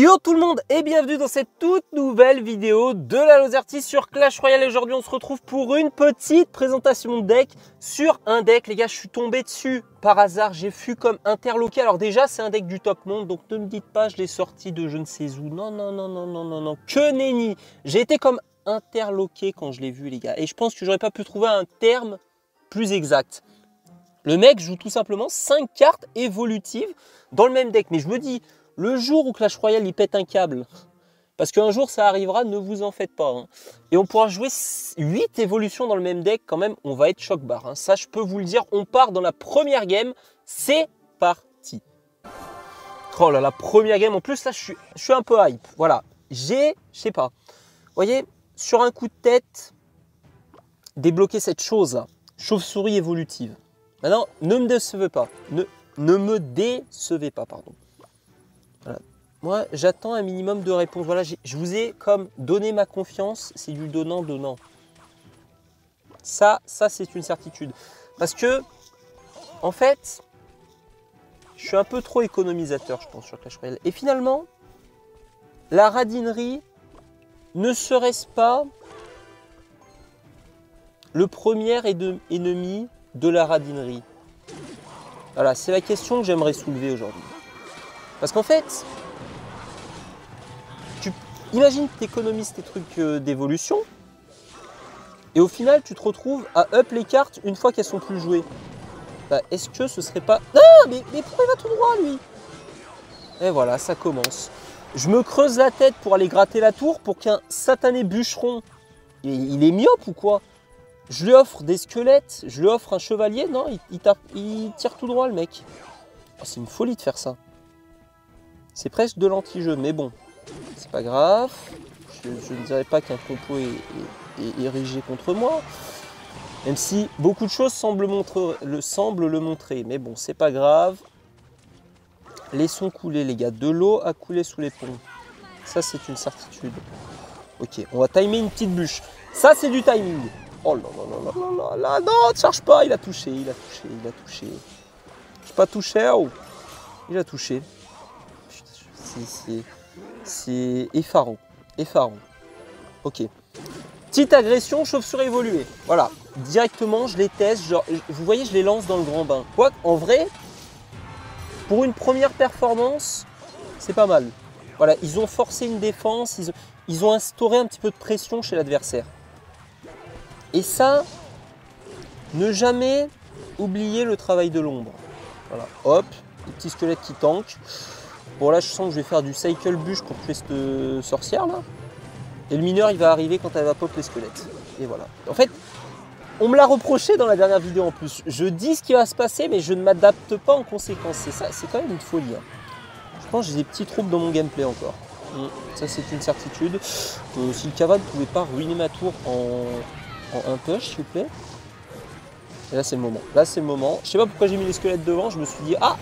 Yo tout le monde et bienvenue dans cette toute nouvelle vidéo de la Lozerty sur Clash Royale. Aujourd'hui on se retrouve pour une petite présentation de deck sur un deck. Les gars je suis tombé dessus par hasard, j'ai fui comme interloqué. Alors déjà c'est un deck du top monde donc ne me dites pas je l'ai sorti de je ne sais où. Non non non non non non non que nenni. J'ai été comme interloqué quand je l'ai vu les gars et je pense que j'aurais pas pu trouver un terme plus exact. Le mec joue tout simplement 5 cartes évolutives dans le même deck mais je me dis le jour où Clash Royale il pète un câble, parce qu'un jour ça arrivera, ne vous en faites pas. hein. Et on pourra jouer 8 évolutions dans le même deck, quand même, on va être choc barre. hein. Ça, je peux vous le dire, on part dans la première game, c'est parti. Oh là, la première game, en plus là, je suis, je suis un peu hype. Voilà, j'ai, je sais pas, vous voyez, sur un coup de tête, débloquer cette chose-là, chauve-souris évolutive. Maintenant, ne me décevez pas, ne me décevez pas, pardon. Moi, j'attends un minimum de réponses. Voilà, je vous ai comme donné ma confiance, c'est du donnant-donnant. Ça, ça c'est une certitude. Parce que, en fait, je suis un peu trop économisateur, je pense, sur Clash Royale. Et finalement, la radinerie ne serait-ce pas le premier ennemi de la radinerie? Voilà, c'est la question que j'aimerais soulever aujourd'hui. Parce qu'en fait, tu imagines que tu économises tes trucs euh, d'évolution, et au final, tu te retrouves à up les cartes une fois qu'elles sont plus jouées. Bah, Est-ce que ce serait pas... Ah, mais, pourquoi il va tout droit, lui Et voilà, ça commence. Je me creuse la tête pour aller gratter la tour pour qu'un satané bûcheron... Il, est myope ou quoi? Je lui offre des squelettes, je lui offre un chevalier. Non, il tire tout droit, le mec. Oh, C'est une folie de faire ça. C'est presque de l'anti-jeu, mais bon, c'est pas grave. Je, ne dirais pas qu'un complot est, érigé contre moi. Même si beaucoup de choses semblent, le, montrer. Mais bon, c'est pas grave. Laissons couler, les gars. De l'eau a coulé sous les ponts. Ça, c'est une certitude. Ok, on va timer une petite bûche. Ça, c'est du timing. Oh là là là là là là. Non, ne charge pas. Il a touché, il a touché, il a touché. Je pas touché. Oh. Il a touché. C'est- effarant. Effarant. Ok. Petite agression, chauve-souris évoluée. Voilà. Directement, je les teste. Vous voyez, je les lance dans le grand bain. Quoi En vrai, pour une première performance, c'est pas mal. Voilà, ils ont forcé une défense, ils ont, instauré un petit peu de pression chez l'adversaire. Et ça, ne jamais oublier le travail de l'ombre. Voilà, hop, les petits squelettes qui tankent. Bon là je sens que je vais faire du cycle bûche pour tuer cette euh, sorcière là. Et le mineur il va arriver quand elle va pop les squelettes. Et voilà. En fait, on me l'a reproché dans la dernière vidéo en plus. Je dis ce qui va se passer mais je ne m'adapte pas en conséquence. C'est ça, c'est quand même une folie. hein. Je pense que j'ai des petits troubles dans mon gameplay encore. Mm, Ça c'est une certitude. Euh, si le cavale ne pouvait pas ruiner ma tour en, en un push s'il vous plaît. Et là c'est le moment. Là c'est le moment. Je sais pas pourquoi j'ai mis les squelettes devant. Je me suis dit ah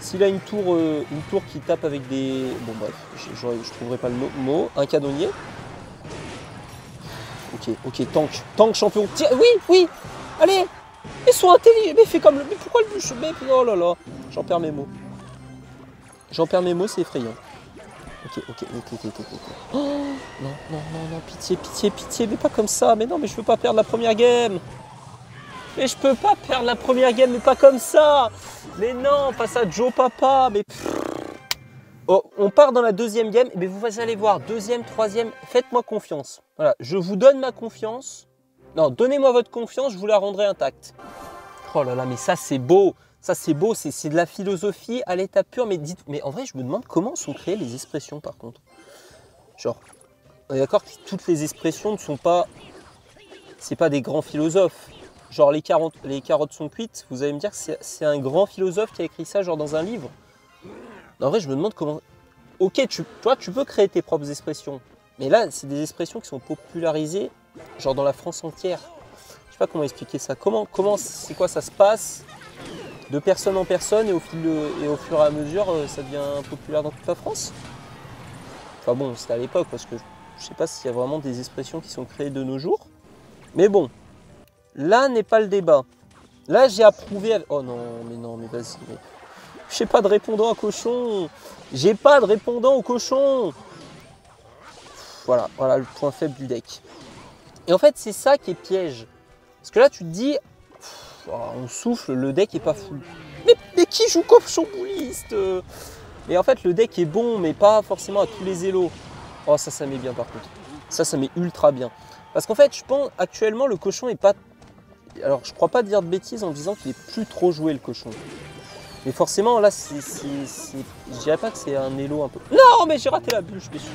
s'il a une tour, euh, une tour qui tape avec des. Bon bref, je, trouverai pas le mot. Un canonnier. Ok, ok, tank. Tank champion. Oui, oui Allez Mais sois intelligent Mais fais comme le. Mais pourquoi le bûche Mais oh là là J'en perds mes mots. J'en perds mes mots, c'est effrayant. Ok, ok, ok, ok, ok, ok. Oh, non, non, non, non, pitié, pitié, pitié, mais pas comme ça. Mais non, mais je veux pas perdre la première game. Mais je peux pas perdre la première game, mais pas comme ça. Mais non, pas ça, Joe Papa. Mais. Oh, on part dans la deuxième game. Mais vous allez voir, deuxième, troisième. Faites-moi confiance. Voilà, je vous donne ma confiance. Non, donnez-moi votre confiance, je vous la rendrai intacte. Oh là là, mais ça c'est beau. Ça c'est beau, c'est c'est de la philosophie à l'état pur. Mais dites, mais en vrai, je me demande comment sont créées les expressions par contre. Genre, on est d'accord que toutes les expressions ne sont pas, c'est pas des grands philosophes. Genre les carottes, sont cuites. Vous allez me dire que c'est un grand philosophe qui a écrit ça, genre dans un livre. En vrai, je me demande comment. Ok, tu, toi, tu peux créer tes propres expressions. Mais là, c'est des expressions qui sont popularisées, genre dans la France entière. Je sais pas comment expliquer ça. Comment, c'est quoi ça se passe de personne en personne et au, fil et au fur et à mesure, euh, ça devient populaire dans toute la France? Enfin bon, c'était à l'époque parce que je sais pas s'il y a vraiment des expressions qui sont créées de nos jours. Mais bon, là n'est pas le débat. Là, j'ai approuvé. Oh non, mais non, mais vas-y. J'ai pas de répondant à cochon. J'ai pas de répondant au cochon. Voilà, voilà le point faible du deck. Et en fait, c'est ça qui est piège. Parce que là, tu te dis, oh, on souffle, le deck est pas fou. Mais, mais qui joue cochon bouliste Mais en fait, le deck est bon, mais pas forcément à tous les élos. Oh, ça, ça met bien par contre. Ça, ça met ultra bien. Parce qu'en fait, je pense actuellement, le cochon est pas. Alors, je crois pas dire de bêtises en disant qu'il est plus trop joué le cochon. Mais forcément, là, c'est. Je dirais pas que c'est un élo un peu. Non, mais j'ai raté la bûche, mais suis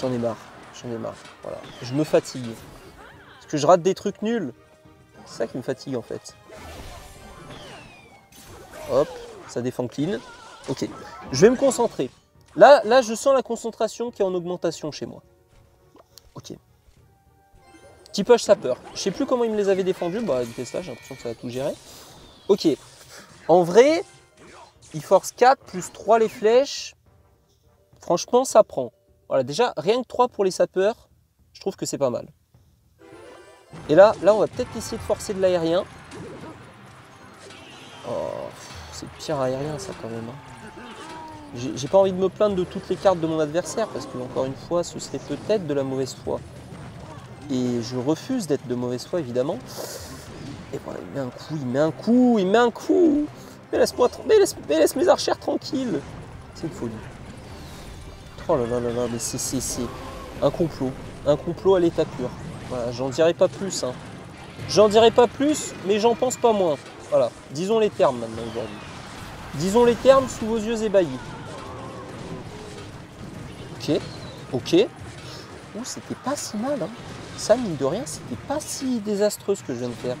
J'en ai marre. J'en ai marre. Voilà. Je me fatigue. Parce que je rate des trucs nuls. C'est ça qui me fatigue en fait. Hop, ça défend clean. Ok. Je vais me concentrer. Là, là, je sens la concentration qui est en augmentation chez moi. Ok. Petit push sapeur. Je sais plus comment il me les avait défendus. Bah, Tesla, j'ai l'impression que ça a tout géré. Ok. En vrai, il force 4 plus 3 les flèches. Franchement, ça prend. Voilà, déjà, rien que 3 pour les sapeurs, je trouve que c'est pas mal. Et là, là, on va peut-être essayer de forcer de l'aérien. Oh, c'est pire aérien, ça, quand même. hein. J'ai pas envie de me plaindre de toutes les cartes de mon adversaire, parce que, encore une fois, ce serait peut-être de la mauvaise foi. Et je refuse d'être de mauvaise foi, évidemment. Et voilà, il met un coup, il met un coup, il met un coup. Mais laisse-moi, mais laisse, mais laisse mes archères tranquilles. C'est une folie. Oh là là là là, mais c'est un complot. Un complot à l'état pur. Voilà, j'en dirai pas plus. Hein. J'en dirai pas plus, mais j'en pense pas moins. Voilà, disons les termes maintenant aujourd'hui. Disons les termes sous vos yeux ébahis. Ok, ok. Ouh, c'était pas si mal. Hein. Ça, mine de rien, c'était pas si désastreux ce que je viens de faire.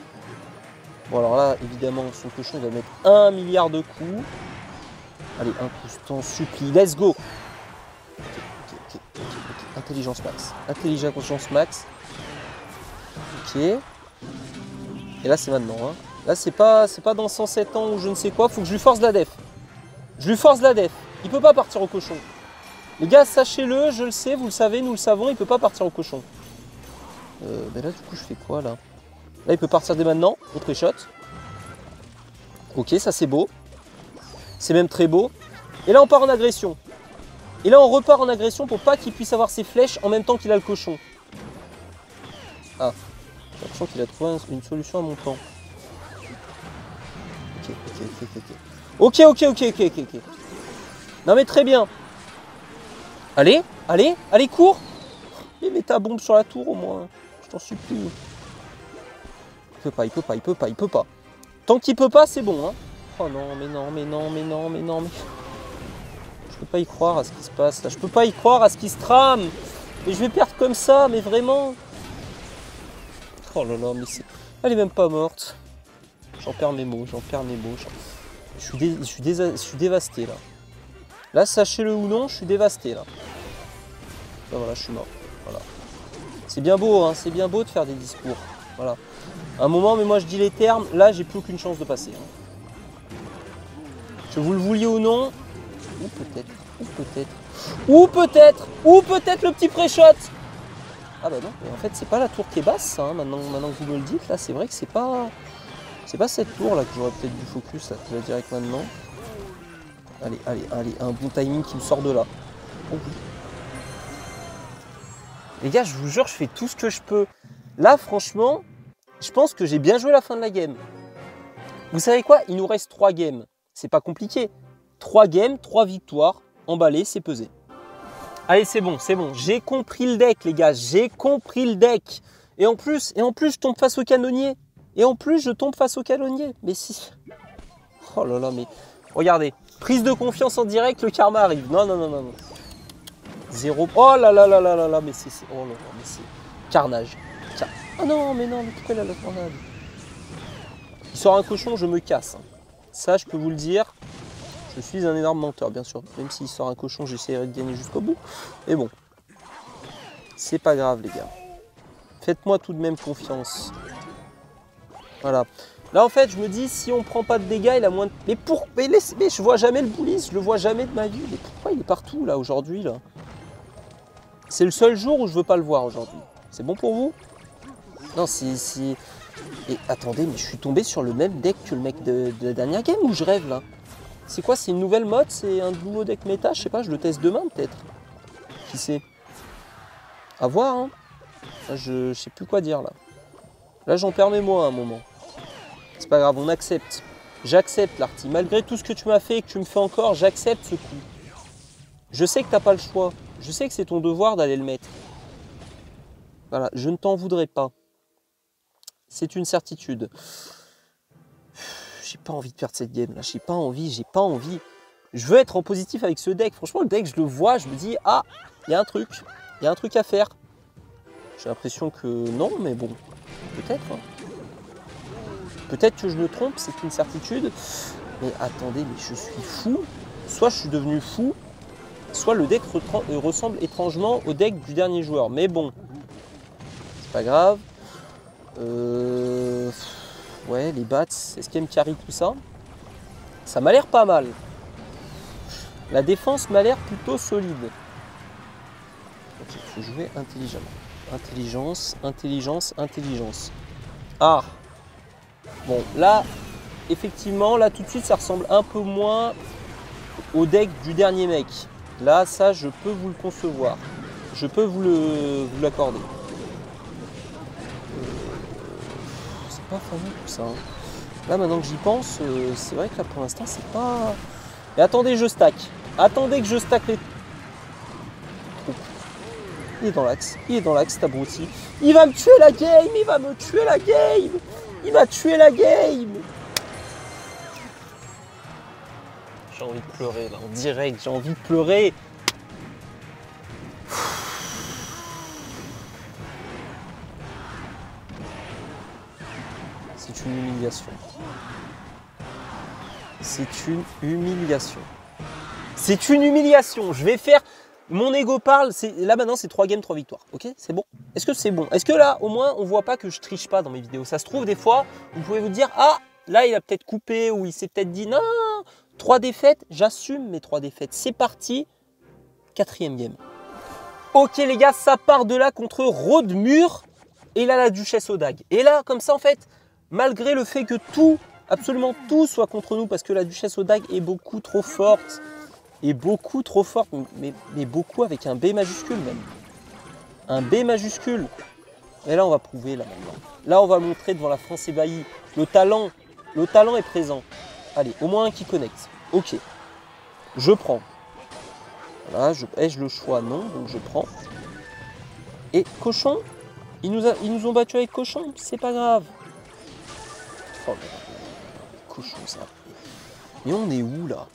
Bon, alors là, évidemment, son cochon va mettre un milliard de coups. Allez, un coup, t'en supplie, let's go. Intelligence max. Intelligence max. Ok. Et là, c'est maintenant. Hein. Là, c'est pas, pas dans 107 ans ou je ne sais quoi. Faut que je lui force la def. Je lui force la def. Il peut pas partir au cochon. Les gars, sachez-le, je le sais, vous le savez, nous le savons, il peut pas partir au cochon. Euh, là, du coup, je fais quoi là? Là, il peut partir dès maintenant. On pré-shot. Ok, ça c'est beau. C'est même très beau. Et là, on part en agression. Et là, on repart en agression pour pas qu'il puisse avoir ses flèches en même temps qu'il a le cochon. Ah, j'ai l'impression qu'il a trouvé un- une solution à mon ok, ok, ok, ok. Ok, ok, ok, ok, ok, ok. Non mais très bien. Allez, allez, allez, cours Et mets ta bombe sur la tour au moins. Je t'en supplie. Il peut pas, il peut pas, il peut pas, il peut pas. Tant qu'il peut pas, c'est bon, hein. Oh non, mais non, mais non, mais non, mais non, mais... Je peux pas y croire à ce qui se passe là. Je peux pas y croire à ce qui se trame. Mais je vais perdre comme ça, mais vraiment. Oh là là, mais c'est... Elle est même pas morte. J'en perds mes mots, j'en perds mes mots. Je suis, je, suis je suis dévasté là. Là, sachez-le ou non, je suis dévasté là. Ben voilà, je suis mort. Voilà. C'est bien beau, hein, c'est bien beau de faire des discours. Voilà. Un moment, mais moi je dis les termes, là j'ai plus aucune chance de passer. hein. Que vous le vouliez ou non, ou peut-être, ou peut-être, ou peut-être, ou peut-être le petit pré-shot Ah bah non, en fait c'est pas la tour qui est basse, hein, maintenant, que vous me le dites, là c'est vrai que c'est pas... C'est pas cette tour là que j'aurais peut-être dû focus, là, direct maintenant. Allez, allez, allez, un bon timing qui me sort de là. Oh. Les gars, je vous jure, je fais tout ce que je peux. Là, franchement, je pense que j'ai bien joué la fin de la game. Vous savez quoi? Il nous reste 3 games. C'est pas compliqué. 3 games, 3 victoires. Emballé, c'est pesé. Allez, c'est bon, c'est bon. J'ai compris le deck, les gars. J'ai compris le deck. Et en plus, et en plus, je tombe face au canonnier. Et en plus, je tombe face au canonnier. Mais si. Oh là là, mais. Regardez. Prise de confiance en direct, le karma arrive. Non, non, non, non, non. Zéro. Oh là là là là là là, mais c'est. Oh là là, mais c'est. Carnage. Car- Oh non, mais non, mais pourquoi il a la tornade Il sort un cochon, je me casse. hein. Ça, je peux vous le dire. Je suis un énorme menteur, bien sûr. Même s'il sort un cochon, j'essaierai de gagner jusqu'au bout. Mais bon. C'est pas grave, les gars. Faites-moi tout de même confiance. Voilà. Là, en fait, je me dis, si on prend pas de dégâts, il a moins de... Mais pour... Mais, laisse... mais je vois jamais le boulis, je le vois jamais de ma vie. Mais pourquoi il est partout, là, aujourd'hui, là? C'est le seul jour où je veux pas le voir, aujourd'hui. C'est bon pour vous? Non, c'est- Et attendez, mais je suis tombé sur le même deck que le mec de, la dernière game ou je rêve, là? C'est quoi C'est une nouvelle mode? C'est un nouveau deck méta? Je sais pas, je le teste demain peut-être. Qui sait? À voir, hein. Je, sais plus quoi dire là. Là, j'en perds mes mots à un moment. C'est pas grave, on accepte. J'accepte l'arty. Malgré tout ce que tu m'as fait et que tu me fais encore, j'accepte ce coup. Je sais que t'as pas le choix. Je sais que c'est ton devoir d'aller le mettre. Voilà, je ne t'en voudrais pas. C'est une certitude. J'ai pas envie de perdre cette game là. J'ai pas envie, j'ai pas envie. Je veux être en positif avec ce deck. Franchement, le deck, je le vois, je me dis, ah, il y a un truc. Il y a un truc à faire. J'ai l'impression que non, mais bon, peut-être. hein. Peut-être que je me trompe, c'est une certitude. Mais attendez, mais je suis fou. Soit je suis devenu fou, soit le deck euh, ressemble étrangement au deck du dernier joueur. Mais bon, c'est pas grave. Euh, Ouais, les bats, est-ce qu'elle me carry tout ça? Ça m'a l'air pas mal. La défense m'a l'air plutôt solide. Il faut jouer intelligemment. Intelligence, intelligence, intelligence. Ah Bon, là, effectivement, là tout de suite, ça ressemble un peu moins au deck du dernier mec. Là, ça, je peux vous le concevoir. Je peux vous l'accorder. c'est pas fameux tout ça. hein. Là, maintenant que j'y pense, euh, c'est vrai que là, pour l'instant, c'est pas... Mais attendez, je stack. Attendez que je stack les. Il est dans l'axe. Il est dans l'axe, cet abruti. Il va me tuer la game Il va me tuer la game Il va tuer la game J'ai envie de pleurer, là, en direct. J'ai envie de pleurer. C'est une humiliation. C'est une humiliation. C'est une humiliation. Je vais faire. Mon ego parle. Là maintenant, c'est 3 games, 3 victoires. Ok, c'est bon. Est-ce que c'est bon? Est-ce que là, au moins, on voit pas que je triche pas dans mes vidéos? Ça se trouve des fois, vous pouvez vous dire ah là, il a peut-être coupé ou il s'est peut-être dit non. 3 défaites. J'assume mes 3 défaites. C'est parti. Quatrième game. Ok les gars, ça part de là contre Rodemur. Et là, la duchesse aux dagues. Et là, comme ça, en fait, malgré le fait que tout, absolument tout soit contre nous, parce que la duchesse dagues est beaucoup trop forte, et beaucoup trop forte, mais, beaucoup avec un B majuscule même. Un B majuscule. Et là, on va prouver, là. Là, on va montrer devant la France ébahie. Le talent, le talent est présent. Allez, au moins un qui connecte. Ok. Je prends. Voilà, je, ai-je le choix? Non, donc je prends. Et cochon, ils nous, ont battus avec cochon, c'est pas grave. Oh cochon ça. Mais on est où là?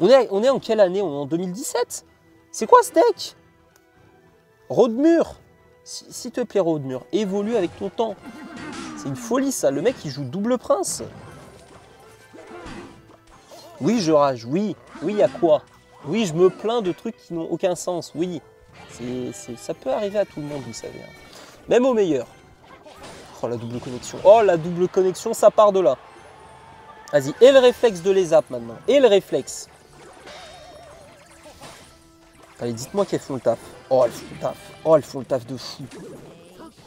On est, en quelle année? En 2017 C'est quoi ce deck? Rodemur Si- S'il te plaît Rodemur, évolue avec ton temps. C'est une folie ça, le mec il joue double prince. Oui je rage, oui, oui à quoi? Oui je me plains de trucs qui n'ont aucun sens, oui. Ça peut arriver à tout le monde, vous savez. hein. Même au meilleur. Oh la double connexion. Oh la double connexion, ça part de là. Vas-y, et le réflexe de les maintenant. Et le réflexe. Allez, dites-moi qu'elles font le taf. Oh, elles font le taf. Oh, elles font le taf de fou.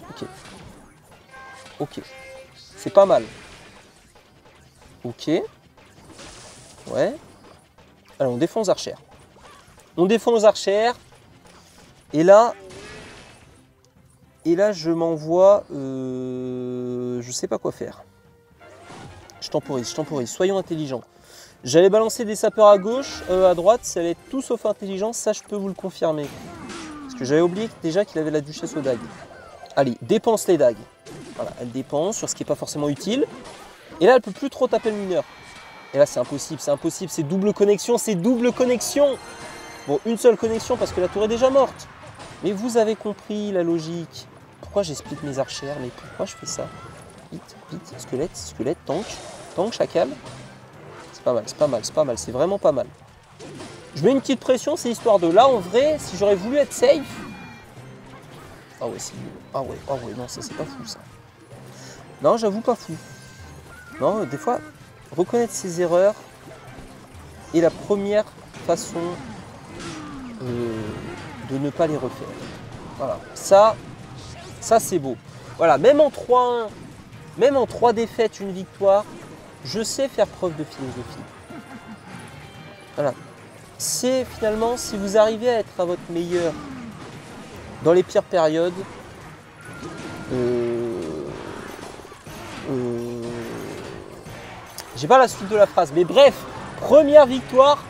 Ok. Ok. C'est pas mal. Ok. Ouais. Alors, on défend aux archères. On défend aux archères. Et là, et là, je m'envoie. euh, je sais pas quoi faire. Je temporise, je temporise. Soyons intelligents. J'allais balancer des sapeurs à gauche, euh, à droite, ça allait être tout sauf intelligent, ça je peux vous le confirmer. Parce que j'avais oublié déjà qu'il avait la duchesse aux dagues. Allez, dépense les dagues. Voilà, elle dépense sur ce qui n'est pas forcément utile. Et là, elle peut plus trop taper le mineur. Et là, c'est impossible, c'est impossible, c'est double connexion, c'est double connexion. Bon, une seule connexion parce que la tour est déjà morte. Mais vous avez compris la logique. Pourquoi split mes archères Mais pourquoi je fais ça? Vite, vite, squelette, squelette, tank, tank, chacal. C'est pas mal, c'est pas mal, c'est pas mal, c'est vraiment pas mal. Je mets une petite pression, c'est histoire de là, en vrai, si j'aurais voulu être safe. Ah ouais, c'est nul. Ah ouais, ah ouais, non, ça c'est pas fou ça. Non, j'avoue pas fou. Non, des fois, reconnaître ses erreurs est la première façon euh, de ne pas les refaire. Voilà, ça, c'est beau. Voilà, même en 3-1, même en 3 défaites, une victoire, je sais faire preuve de philosophie. Voilà. C'est finalement, si vous arrivez à être à votre meilleur dans les pires périodes, euh, euh, j'ai pas la suite de la phrase, mais bref, première victoire.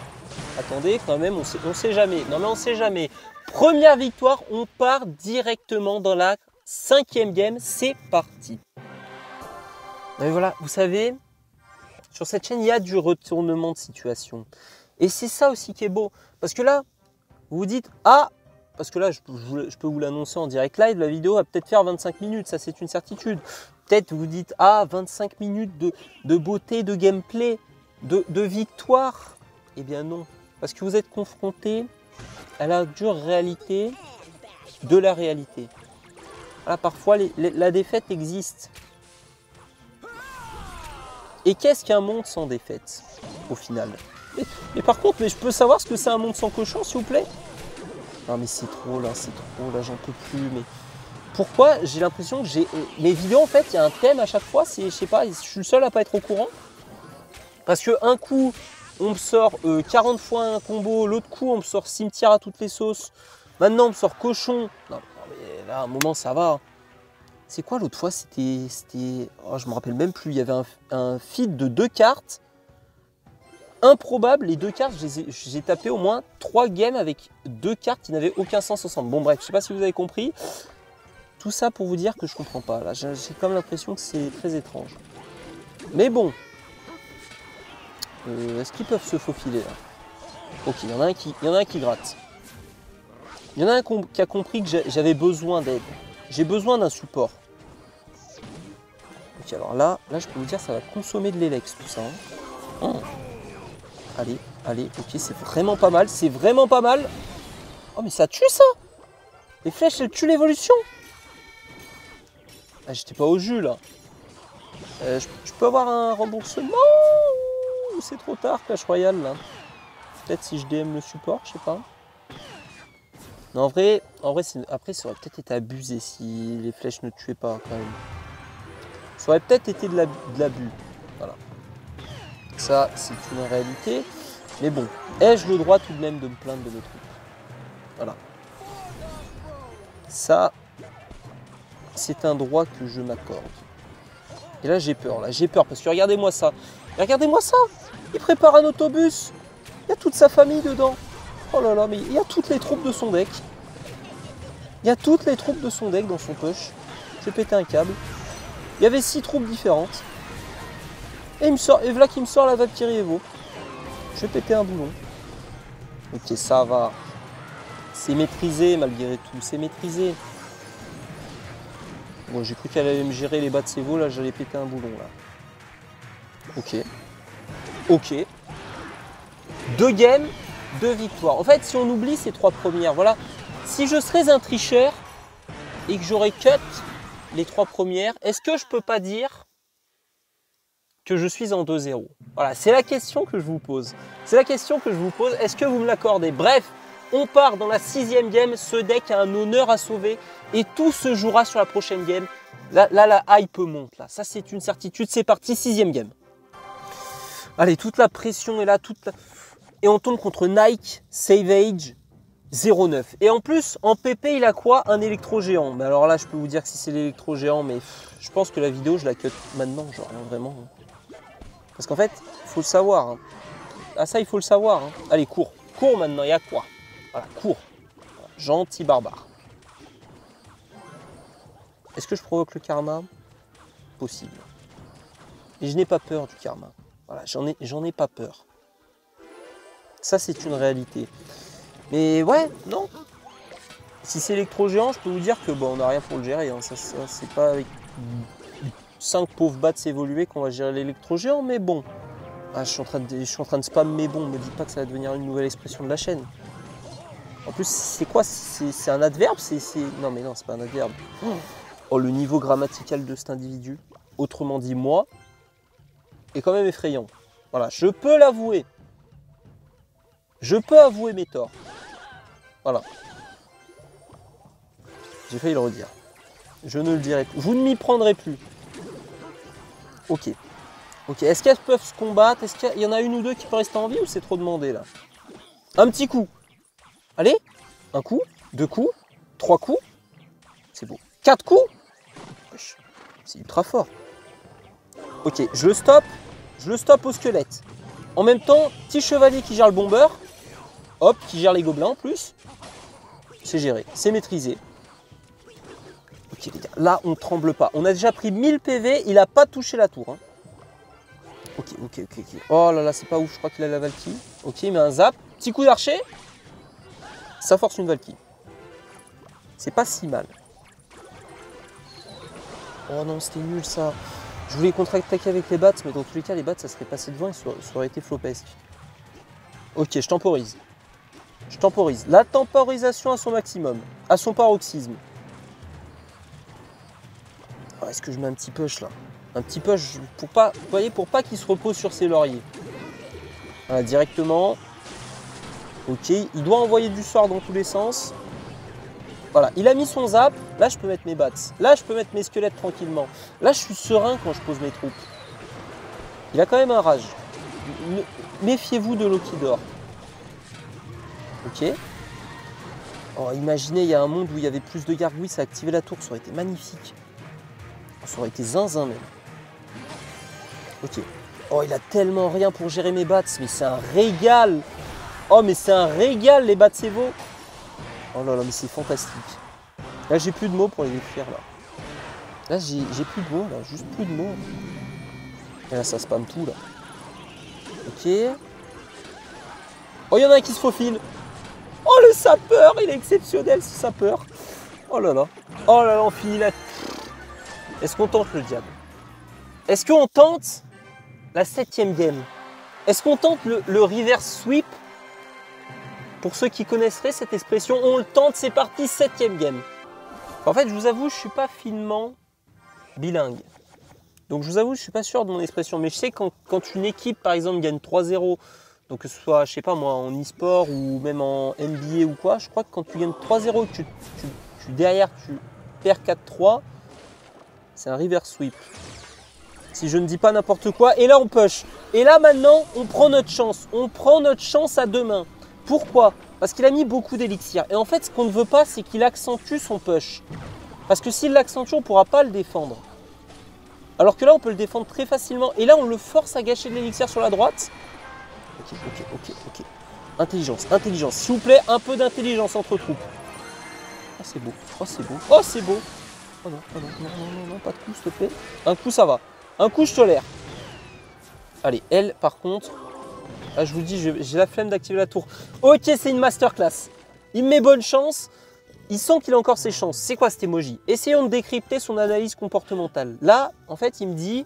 Attendez, quand même, on sait, sait jamais. Non, mais on sait jamais. Première victoire, on part directement dans la cinquième game. C'est parti. Mais voilà, vous savez, sur cette chaîne, il y a du retournement de situation. Et c'est ça aussi qui est beau. Parce que là, vous vous dites, ah, parce que là, je peux vous l'annoncer en direct live, la vidéo va peut-être faire 25 minutes, ça c'est une certitude. Peut-être vous dites, ah, 25 minutes de, de beauté, de gameplay, de, de victoire. Eh bien non, parce que vous êtes confronté à la dure réalité de la réalité. Voilà, parfois, les- la défaite existe. Et qu'est-ce qu'un monde sans défaite, au final? Mais par contre, mais je peux savoir ce que c'est un monde sans cochon, s'il vous plaît? Non mais c'est trop là, c'est trop là, j'en peux plus. Mais pourquoi j'ai l'impression que j'ai euh, mes vidéos en fait, il y a un thème à chaque fois. C'est, je sais pas, je suis le seul à pas être au courant. Parce que un coup, on me sort euh, 40 fois un combo, l'autre coup, on me sort cimetière à toutes les sauces. Maintenant, on me sort cochon. Non, mais là, à un moment, ça va. C'est quoi l'autre fois C'était, c'était, oh, je me rappelle même plus. Il y avait un, feed de deux cartes improbable. Les deux cartes, j'ai tapé au moins trois games avec deux cartes qui n'avaient aucun sens ensemble. Bon bref, je sais pas si vous avez compris. Tout ça pour vous dire que je comprends pas. Là, j'ai comme l'impression que c'est très étrange. Mais bon. Euh, Est-ce qu'ils peuvent se faufiler là? Ok, il y en a un qui, y en a un qui gratte. Il y en a un qui a compris que j'a- j'avais besoin d'aide. J'ai besoin d'un support. Ok, alors là, là, je peux vous dire, ça va consommer de l'élex tout ça. hein. Allez, allez, ok, c'est vraiment pas mal, c'est vraiment pas mal. Oh, mais ça tue ça Les flèches, elles tuent l'évolution Ah, j'étais pas au jus là. Euh, je, peux avoir un remboursement ou c'est trop tard, Clash Royale là? Peut-être si je DM le support, je sais pas. Non, en vrai, en vrai après, ça aurait peut-être été abusé si les flèches ne tuaient pas quand même. Ça aurait peut-être été de l'abus. Voilà. Ça, c'est une réalité. Mais bon, ai-je le droit tout de même de me plaindre de mes trucs? Voilà. Ça, c'est un droit que je m'accorde. Et là, j'ai peur. Là, j'ai peur parce que regardez-moi ça. Regardez-moi ça. Il prépare un autobus. Il y a toute sa famille dedans. Oh là là, mais il y a toutes les troupes de son deck. Il y a toutes les troupes de son deck dans son push. Je vais péter un câble. Il y avait six troupes différentes. Et il me sort, et voilà qui me sort la Valkyrie Evo. Je vais péter un boulon. Ok, ça va. C'est maîtrisé malgré tout, c'est maîtrisé. Bon, j'ai cru qu'elle allait me gérer les bas de ses veaux, là j'allais péter un boulon là. Ok. Ok. Deux games, deux victoires. En fait, si on oublie ces trois premières, voilà. Si je serais un tricheur et que j'aurais cut les trois premières, est-ce que je peux pas dire que je suis en 2-0 Voilà, c'est la question que je vous pose. C'est la question que je vous pose. Est-ce que vous me l'accordez? Bref, on part dans la sixième game. Ce deck a un honneur à sauver et tout se jouera sur la prochaine game. Là, là la hype monte. Là, ça c'est une certitude. C'est parti, sixième game. Allez, toute la pression est là, toute la- et on tombe contre Nike Savage 09. Et en plus, en PP, il a quoi? Un électro géant. Mais alors là, je peux vous dire que si c'est l'électro géant, mais je pense que la vidéo, je la cut maintenant, genre hein, vraiment. Parce qu'en fait, il faut le savoir. hein. Ah ça, il faut le savoir. hein. Allez, cours. Cours maintenant, il y a quoi? Voilà, cours. Gentil barbare. Est-ce que je provoque le karma? Possible. Et je n'ai pas peur du karma. Voilà, j'en ai, pas peur. Ça, c'est une réalité. Mais ouais, non. Si c'est électro-géant, je peux vous dire que bon, on n'a rien pour le gérer. hein. Ça, ça, c'est pas avec 5 pauvres bats évolués qu'on va gérer l'électro-géant, mais bon. Ah, je, suis en train de, je suis en train de spam mais bon, me dites pas que ça va devenir une nouvelle expression de la chaîne. En plus, c'est quoi? C'est un adverbe? Non mais non, c'est pas un adverbe. Oh, le niveau grammatical de cet individu, autrement dit moi, est quand même effrayant. Voilà, je peux l'avouer. Je peux avouer mes torts. Voilà. J'ai failli le redire. Je ne le dirai plus. Vous ne m'y prendrez plus. Ok. Ok, est-ce qu'elles peuvent se combattre? Est-ce qu'il y en a une ou deux qui peuvent rester en vie ou c'est trop demandé là? Un petit coup. Allez, un coup, deux coups, trois coups. C'est beau. Quatre coups C'est ultra fort. Ok, je le stoppe. Je le stoppe au squelette. En même temps, petit chevalier qui gère le bombeur. Hop, qui gère les gobelins en plus. C'est géré, c'est maîtrisé. Ok les gars, là on tremble pas. On a déjà pris 1000 PV, il a pas touché la tour. hein. Ok, ok, ok, ok. Oh là là, c'est pas ouf, je crois qu'il a la Valkyrie. Ok, il met un zap. Petit coup d'archer. Ça force une Valkyrie. C'est pas si mal. Oh non, c'était nul ça. Je voulais contre-attaquer avec les bats, mais dans tous les cas, les bats, ça serait passé devant et ça aurait été flopesque. Ok, je temporise. Je temporise. La temporisation à son maximum, à son paroxysme. Oh, Est-ce que je mets un petit push là? Un petit push pour pas, vous voyez, pour pas qu'il se repose sur ses lauriers. Directement. Ok, il doit envoyer du sort dans tous les sens. Voilà, il a mis son zap. Là, je peux mettre mes bats. Là, je peux mettre mes squelettes tranquillement. Là, je suis serein quand je pose mes troupes. Il a quand même un rage. Méfiez-vous de l'eau qui dort. Ok. Oh, imaginez, il y a un monde où il y avait plus de gargouilles, ça a activé la tour, ça aurait été magnifique. Ça aurait été zinzin même. Ok. Oh, il a tellement rien pour gérer mes bats, mais c'est un régal. Oh, mais c'est un régal les Evo. Oh là là, mais c'est fantastique. Là, j'ai plus de mots pour les décrire là. Là, j'ai plus de mots là, juste plus de mots. Et là, ça spam tout là. Ok. Oh, il y en a un qui se faufile. Oh, le sapeur, il est exceptionnel ce sapeur. Oh là là. Oh là là, on finit la. Est-ce qu'on tente le diable? Est-ce qu'on tente la septième game? Est-ce qu'on tente le, le reverse sweep? Pour ceux qui connaisseraient cette expression, on le tente, c'est parti, septième game. En fait, je vous avoue, je suis pas finement bilingue. Donc je vous avoue, je suis pas sûr de mon expression, mais je sais quand, quand une équipe, par exemple, gagne 3-0, donc que ce soit, je sais pas moi, en e-sport ou même en NBA ou quoi, je crois que quand tu gagnes 3-0 et que tu, tu- derrière tu perds 4-3, c'est un reverse sweep. Si je ne dis pas n'importe quoi. Et là on push. Et là maintenant, on prend notre chance. On prend notre chance à deux mains. Pourquoi? Parce qu'il a mis beaucoup d'élixir. Et en fait, ce qu'on ne veut pas, c'est qu'il accentue son push. Parce que s'il l'accentue, on ne pourra pas le défendre. Alors que là, on peut le défendre très facilement. Et là, on le force à gâcher de l'élixir sur la droite. Ok, ok, ok, ok. Intelligence, intelligence. S'il vous plaît, un peu d'intelligence entre troupes. Oh, c'est beau. Oh, c'est beau. Oh, c'est beau. Oh non, oh non, non, non, non, non, pas de coup, s'il te plaît. Un coup, ça va. Un coup, je tolère. Allez, elle, par contre, là, je vous dis, j'ai la flemme d'activer la tour. Ok, c'est une masterclass. Il me met bonne chance. Il sent qu'il a encore ses chances. C'est quoi cet emoji? Essayons de décrypter son analyse comportementale. Là, en fait, il me dit,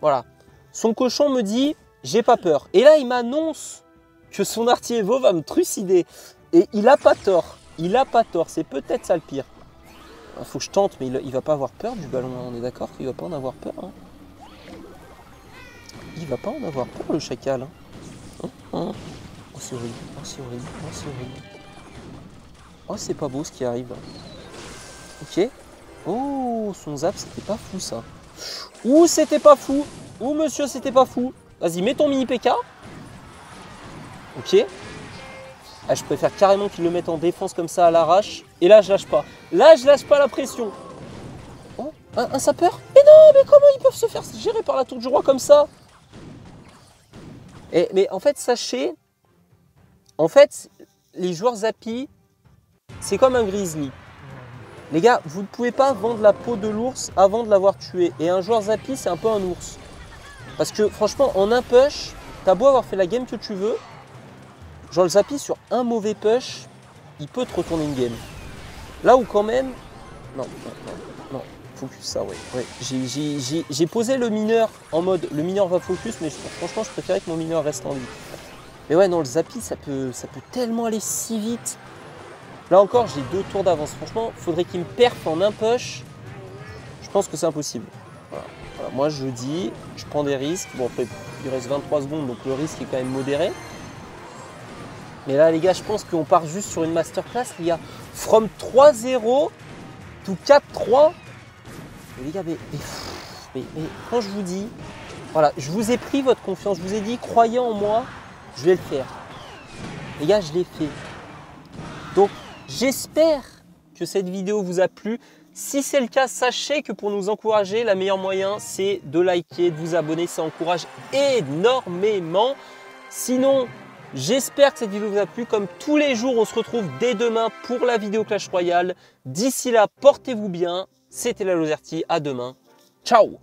voilà, son cochon me dit, j'ai pas peur. Et là, il m'annonce que son artier Evo va me trucider. Et il a pas tort. Il a pas tort. C'est peut-être ça le pire. Il faut que je tente, mais il, il va pas avoir peur du ballon. hein. On est d'accord qu'il va pas en avoir peur. hein. Il va pas en avoir peur, le chacal. hein. Oh, c'est horrible. Oh, c'est horrible. Oh, c'est horrible. Oh, c'est pas beau ce qui arrive. Ok. Oh, son zap, c'était pas fou ça. Ouh, c'était pas fou. Ouh, monsieur, c'était pas fou. Vas-y, mets ton mini PK. Ok. Ah, je préfère carrément qu'il le mette en défense comme ça à l'arrache. Et là, je lâche pas. Là, je lâche pas la pression. Oh, un sapeur? Mais non, mais comment ils peuvent se faire gérer par la tour du roi comme ça? Mais en fait, sachez, en fait, les joueurs Zappy, c'est comme un grizzly. Les gars, vous ne pouvez pas vendre la peau de l'ours avant de l'avoir tué. Et un joueur Zappy, c'est un peu un ours. Parce que franchement, en un push, t'as beau avoir fait la game que tu veux, genre le Zappy sur un mauvais push, il peut te retourner une game. Là où quand même... Non, non. Focus ça, ouais. J'ai- posé le mineur en mode le mineur va focus, mais franchement, je préférais que mon mineur reste en vie. Mais ouais, non, le Zappy, ça peut, ça peut tellement aller si vite. Là encore, j'ai deux tours d'avance. Franchement, faudrait qu'il me perfe en un push. Je pense que c'est impossible. Moi, je dis, je prends des risques. Bon, après, il reste 23 secondes, donc le risque est quand même modéré. Mais là, les gars, je pense qu'on part juste sur une masterclass, les gars. From 3-0 to 4-3. Les gars, mais, mais, quand je vous dis Voilà, je vous ai pris votre confiance, je vous ai dit, croyez en moi, je vais le faire. Les gars, je l'ai fait. Donc, j'espère que cette vidéo vous a plu. Si c'est le cas, sachez que pour nous encourager, le meilleur moyen, c'est de liker, de vous abonner. Ça encourage énormément. Sinon, j'espère que cette vidéo vous a plu. Comme tous les jours, on se retrouve dès demain pour la vidéo Clash Royale. D'ici là, portez-vous bien. C'était la Lozerty. À demain. Ciao